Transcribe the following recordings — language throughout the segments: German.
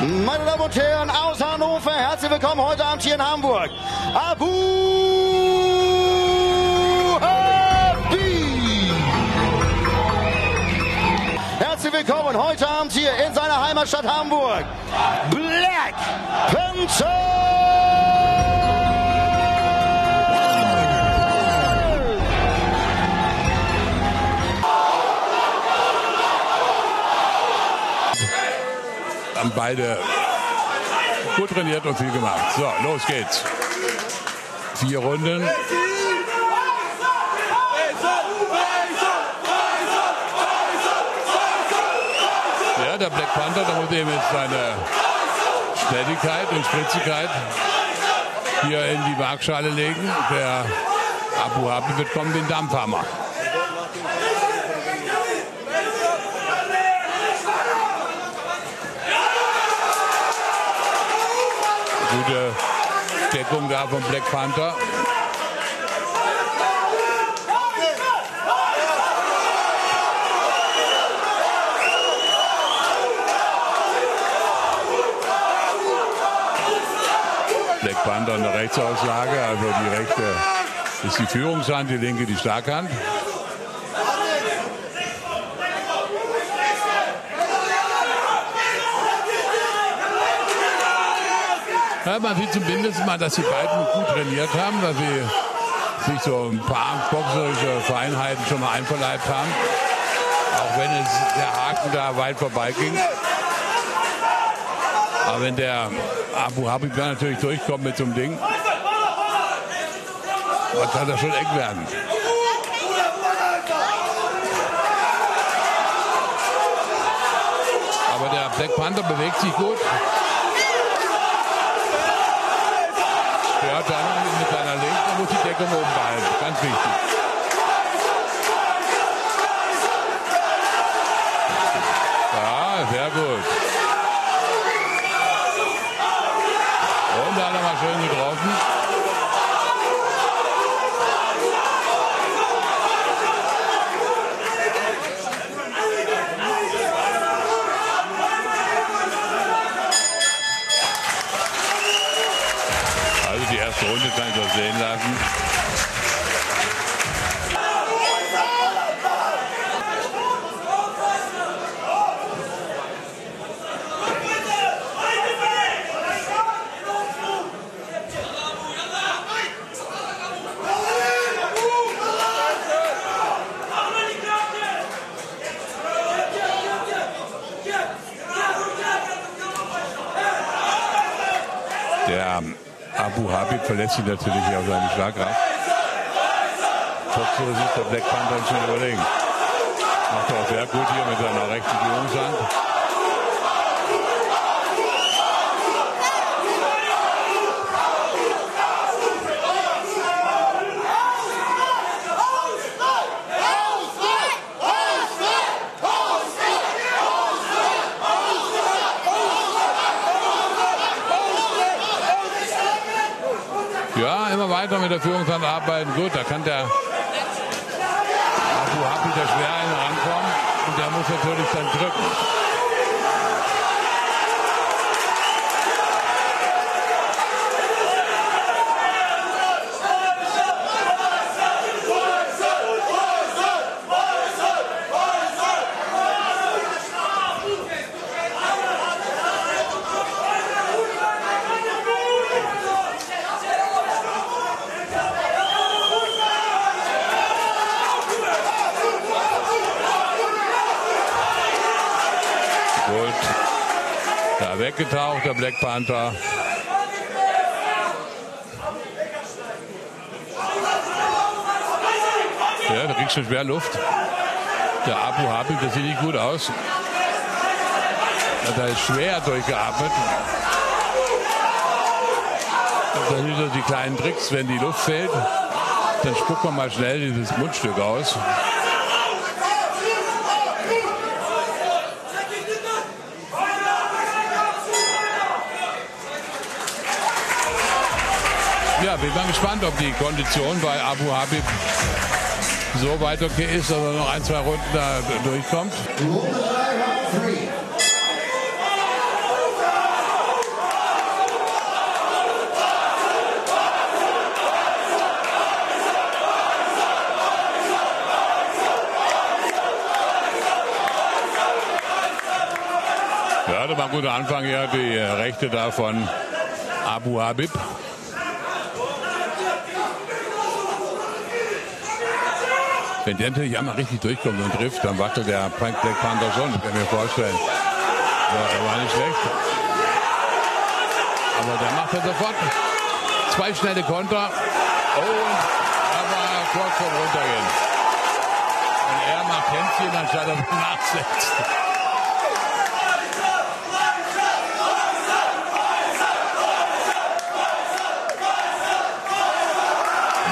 Meine Damen und Herren aus Hannover, herzlich willkommen heute Abend hier in Hamburg. Abu Dhabi. Herzlich willkommen heute Abend hier in seiner Heimatstadt Hamburg. Black Panther. Haben beide gut trainiert und viel gemacht. So, los geht's. Vier Runden. Ja, der Black Panther, da muss eben jetzt seine Schnelligkeit und Spritzigkeit hier in die Waagschale legen. Der Abu Dhabi wird kommen ein Dampfhammer. Gute Deckung da vom Black Panther. Black Panther eine Rechtsauslage, also die rechte ist die Führungshand, die linke die Starkhand. Ja, man sieht zumindest mal, dass die beiden gut trainiert haben, dass sie sich so ein paar boxerische Feinheiten schon mal einverleibt haben. Auch wenn es der Haken da weit vorbeiging. Aber wenn der Abu Habib dann natürlich durchkommt mit so einem Ding, dann kann das schon eng werden. Aber der Black Panther bewegt sich gut. Dann mit seiner Linken muss die Deckung oben behalten. Ganz wichtig. Also die erste Runde kann ich doch sehen lassen. Der Abu Habib verlässt sich natürlich auf seine Schlagkraft. Trotzdem ist der Black Panther schon überlegen. Macht er auch sehr gut hier mit seiner rechten Führungshand. Ja, immer weiter mit der Führungshand arbeiten. Gut, da kann der Abu Habib da schwer einen rankommen. Und der muss natürlich dann drücken. Weggetaucht, der Black Panther. Ja, da kriegt schon schwer Luft. Der Abu Habib, das sieht nicht gut aus. Da ist schwer durchgeatmet. Das sind so die kleinen Tricks, wenn die Luft fehlt, dann spuckt man mal schnell dieses Mundstück aus. Ja, bin mal gespannt, ob die Kondition bei Abu Habib so weit okay ist, dass er noch ein, zwei Runden da durchkommt. Ja, das war ein guter Anfang Ja, die Rechte da von Abu Habib. Wenn der natürlich einmal richtig durchkommt und trifft, dann wackelt der Black Panther schon, kann ich mir vorstellen. Ja, er war nicht schlecht. Aber der macht ja sofort zwei schnelle Konter. Und er war kurz vor runtergehen. Und er macht Händchen, anstatt er nachsetzt.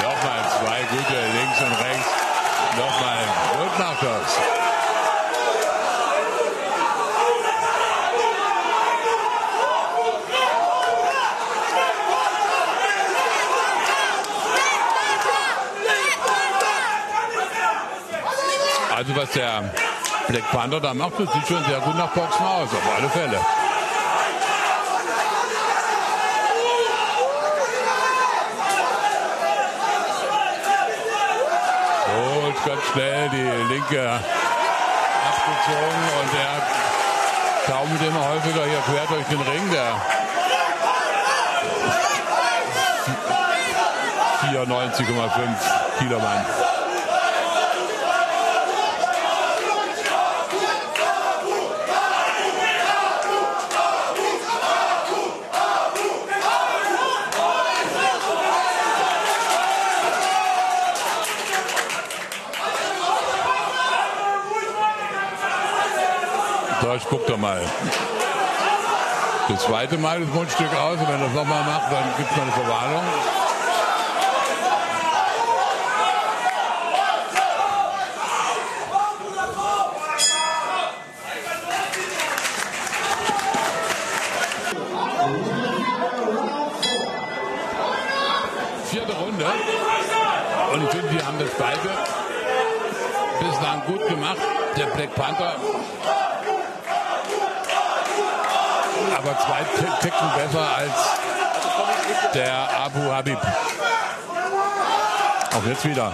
Nochmal zwei gute links und rechts. Nochmal. Und macht das. Also was der Black Panther da macht, das sieht schon sehr gut nach Boxen aus, auf alle Fälle. Und ganz schnell die linke abgezogen und er taumelt immer häufiger hier quer durch den Ring. Der 94,5 Kilo Mann. Spuckt er mal. Das zweite Mal das Mundstück aus und wenn er das nochmal macht, dann gibt es eine Verwarnung. Vierte Runde. Und ich finde, die haben das beide bislang gut gemacht. Der Black Panther aber zwei Ticken besser als der Abu Habib. Auch jetzt wieder.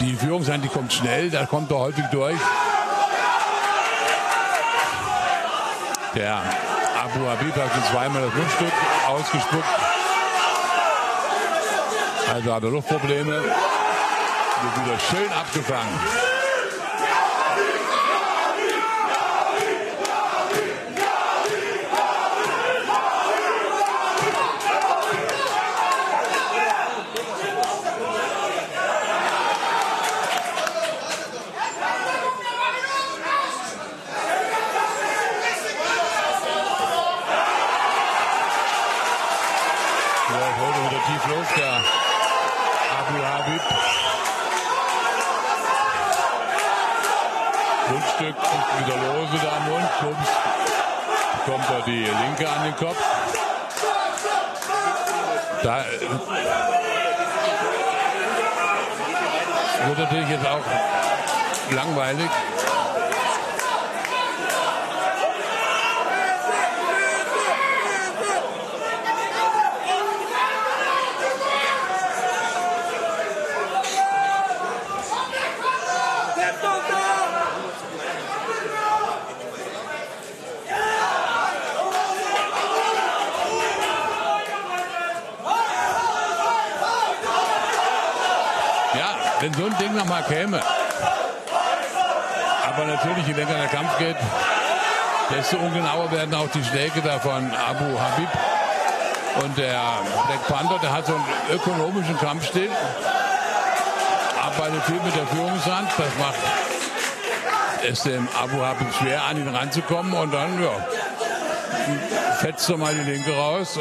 Die Führungshand, die kommt schnell, da kommt er häufig durch. Der Abu Habib hat schon zweimal das Mundstück ausgespuckt. Also hat er Luftprobleme. Wird wieder schön abgefangen. Ja, heute wieder tief Luft, der Abu Habib. Mundstück ist wieder lose da am Mund. Bums, kommt er die linke an den Kopf. Da äh, wird natürlich jetzt auch langweilig. Ja, wenn so ein Ding nochmal käme. Aber natürlich, je länger der Kampf geht, desto ungenauer werden auch die Schläge da von Abu Habib. Und der Black Panther, der hat so einen ökonomischen Kampfstil. Arbeitet viel mit der Führungshand. Das macht es dem Abu Habib schwer, an ihn ranzukommen. Und dann, ja, fetzt er mal die linke raus.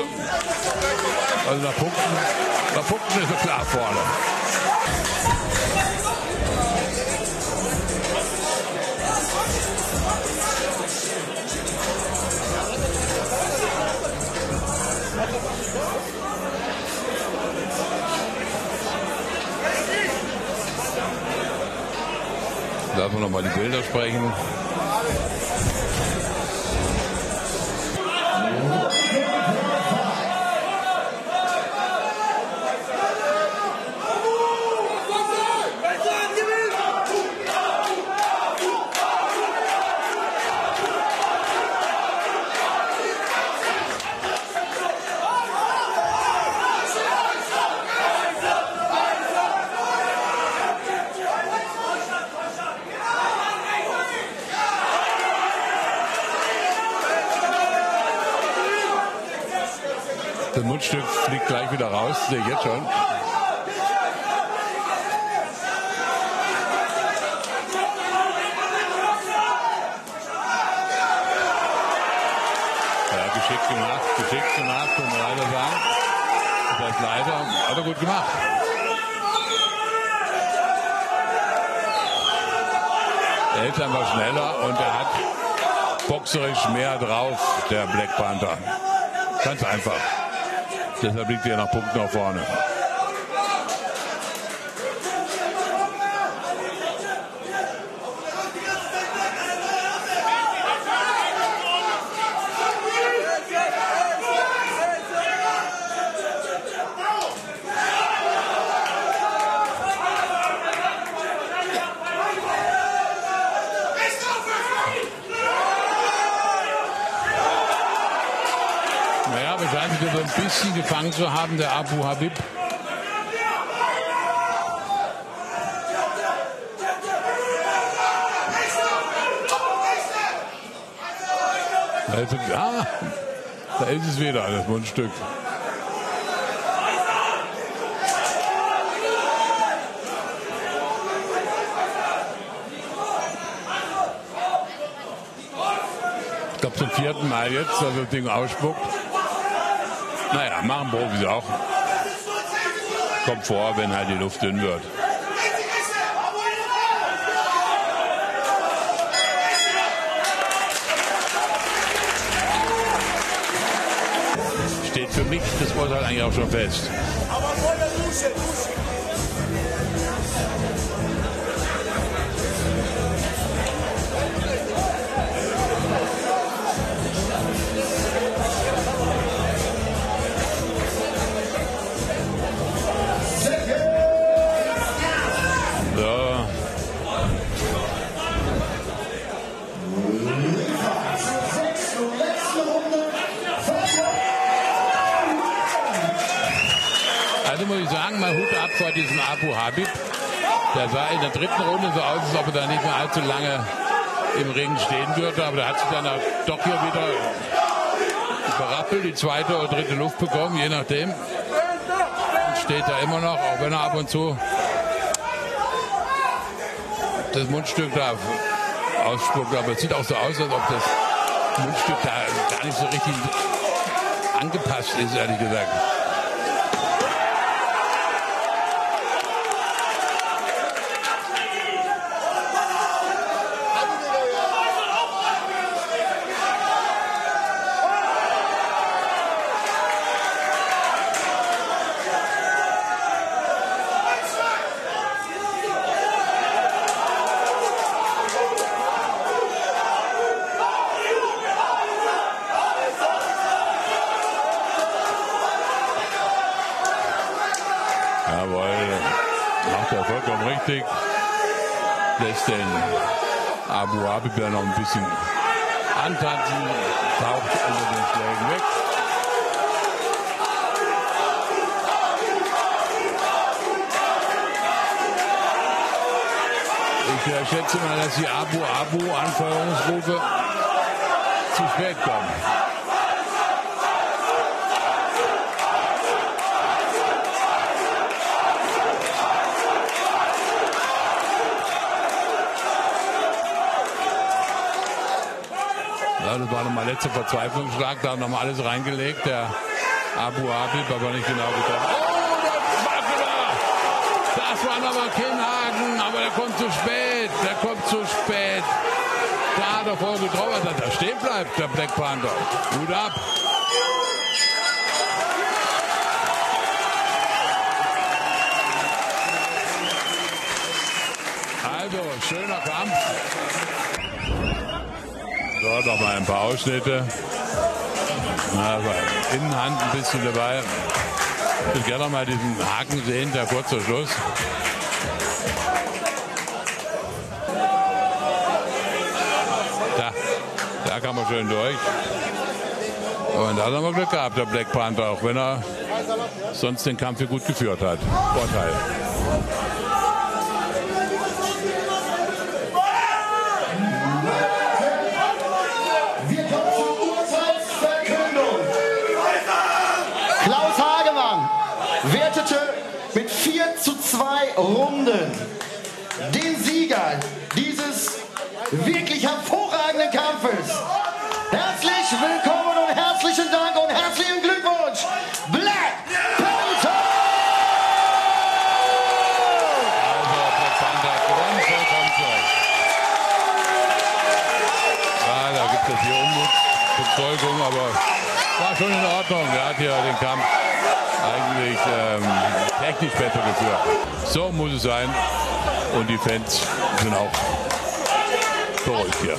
Also nach Punkten, nach Punkten ist er klar vorne. Darf man noch mal die Bilder sprechen? Das Mundstück fliegt gleich wieder raus, sehe ich jetzt schon. Geschickt gemacht, geschickt gemacht, können wir leider sagen. Das leider, hat er gut gemacht. Er ist einfach schneller und er hat boxerisch mehr drauf, der Black Panther. Ganz einfach. Deshalb liegt er nach Punkten nach vorne. Scheint sich so ein bisschen gefangen zu haben, der Abu Habib. Also, da ist es wieder, das Mundstück. Ich glaube zum vierten Mal jetzt, dass das Ding ausspuckt. Naja, machen Profis auch. Kommt vor, wenn halt die Luft dünn wird. Steht für mich das Urteil eigentlich auch schon fest. Der sah in der dritten Runde so aus, als ob er da nicht mehr allzu lange im Ring stehen würde. Aber der hat sich dann doch hier wieder berappelt, die zweite oder dritte Luft bekommen, je nachdem. Und steht da immer noch, auch wenn er ab und zu das Mundstück da ausspuckt. Aber es sieht auch so aus, als ob das Mundstück da gar nicht so richtig angepasst ist, ehrlich gesagt. Ja noch ein bisschen antanzen, taucht unter den Schlägen weg. Ich äh, schätze mal, dass die Abu Abu Anfeuerungsrufe zu spät kommen. Das war nochmal letzter Verzweiflungsschlag, da haben nochmal alles reingelegt. Der Abu Habib, aber nicht genau getroffen. Oh, das war wieder! Das war nochmal Kinnhagen, aber der kommt zu spät. Der kommt zu spät. Da hat er voll getroffen, dass er stehen bleibt, der Black Panther. Hut ab. Also, schöner Kampf. Noch mal ein paar Ausschnitte. Aber Innenhand ein bisschen dabei. Ich würde gerne mal diesen Haken sehen, der kurze Schluss. Da, da kann man schön durch. Und da haben wir Glück gehabt, der Black Panther, auch wenn er sonst den Kampf hier gut geführt hat. Vorteil. wertete mit 4 zu 2 Runden den Sieger dieses wirklich hervorragenden Kampfes. Herzlich willkommen und herzlichen Dank und herzlichen Glückwunsch, Black Panther! Ja, da gibt es hier Unmutsbezeugung, aber war schon in Ordnung. Er hat hier den Kampf eigentlich ähm, technisch besser geführt. So muss es sein. Und die Fans sind auch beruhigt hier.